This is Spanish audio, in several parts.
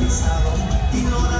realizado, ignorando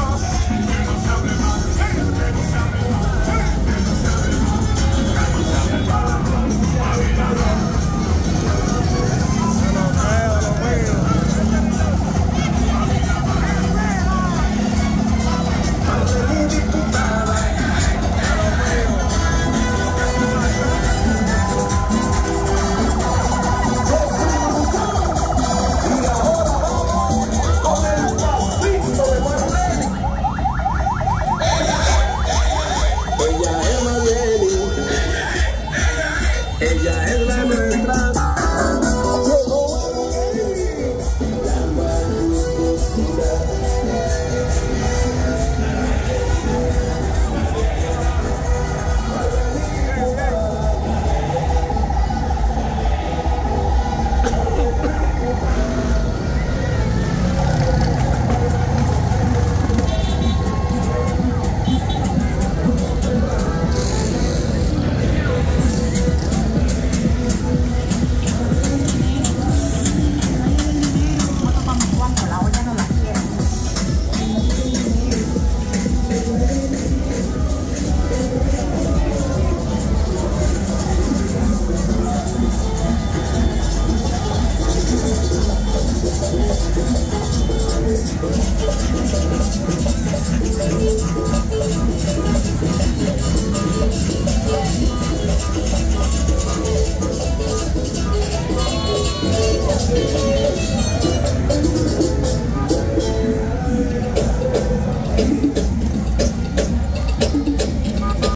Ella